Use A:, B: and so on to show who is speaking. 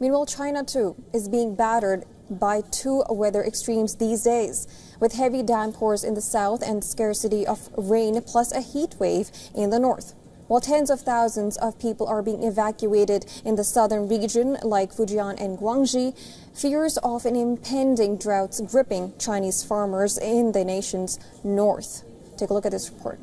A: Meanwhile, China too is being battered by two weather extremes these days, with heavy downpours in the south and scarcity of rain plus a heat wave in the north. While tens of thousands of people are being evacuated in the southern region like Fujian and Guangxi, fears of an impending drought gripping Chinese farmers in the nation's north. Take a look at this report.